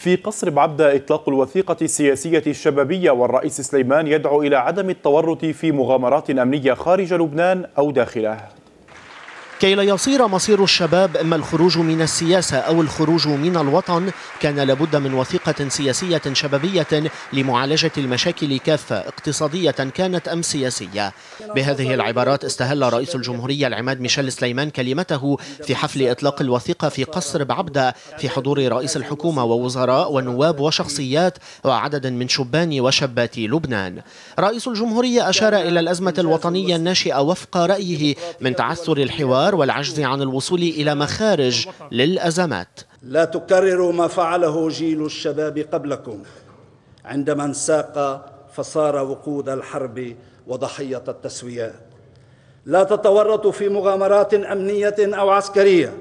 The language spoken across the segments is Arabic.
في قصر بعبدة إطلاق الوثيقة السياسية الشبابية والرئيس سليمان يدعو إلى عدم التورط في مغامرات أمنية خارج لبنان أو داخله. كي لا يصير مصير الشباب إما الخروج من السياسة أو الخروج من الوطن كان لابد من وثيقة سياسية شبابية لمعالجة المشاكل كافة اقتصادية كانت أم سياسية. بهذه العبارات استهل رئيس الجمهورية العماد ميشيل سليمان كلمته في حفل إطلاق الوثيقة في قصر بعبدة في حضور رئيس الحكومة ووزراء ونواب وشخصيات وعدد من شبان وشابات لبنان. رئيس الجمهورية أشار إلى الأزمة الوطنية الناشئة وفق رأيه من تعثر الحوار الانهيار والعجز عن الوصول إلى مخارج للأزمات. لا تكرروا ما فعله جيل الشباب قبلكم. عندما انساق فصار وقود الحرب وضحية التسويات. لا تتورطوا في مغامرات أمنية أو عسكرية.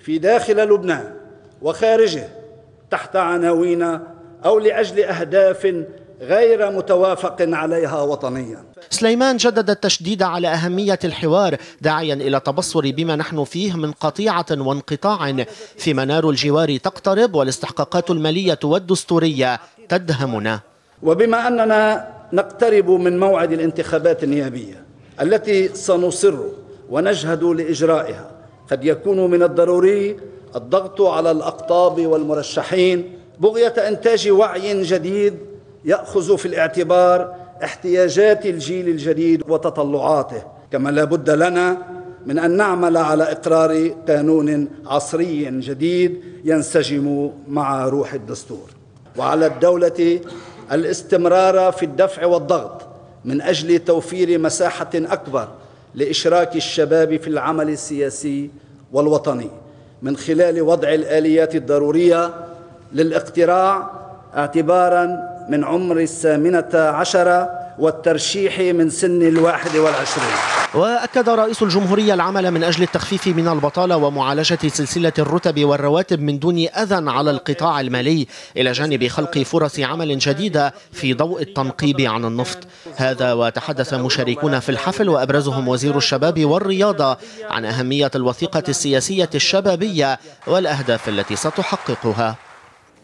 في داخل لبنان وخارجه تحت عناوين أو لأجل أهداف غير متوافق عليها وطنيا. سليمان جدد التشديد على أهمية الحوار داعيا إلى التبصر بما نحن فيه من قطيعة وانقطاع في منار الجوار تقترب والاستحقاقات المالية والدستورية تدهمنا. وبما أننا نقترب من موعد الانتخابات النيابية التي سنصر ونجهد لإجرائها قد يكون من الضروري الضغط على الأقطاب والمرشحين بغية إنتاج وعي جديد يأخذ في الاعتبار احتياجات الجيل الجديد وتطلعاته. كما لا بد لنا من أن نعمل على إقرار قانون عصري جديد ينسجم مع روح الدستور. وعلى الدولة الاستمرار في الدفع والضغط من أجل توفير مساحة أكبر لإشراك الشباب في العمل السياسي والوطني. من خلال وضع الآليات الضرورية للاقتراع اعتبارا من عمر الثامنة عشرة والترشيح من سن الواحد والعشرين. وأكد رئيس الجمهورية العمل من أجل التخفيف من البطالة ومعالجة سلسلة الرتب والرواتب من دون أذى على القطاع المالي إلى جانب خلق فرص عمل جديدة في ضوء التنقيب عن النفط. هذا وتحدث مشاركون في الحفل وأبرزهم وزير الشباب والرياضة عن أهمية الوثيقة السياسية الشبابية والأهداف التي ستحققها.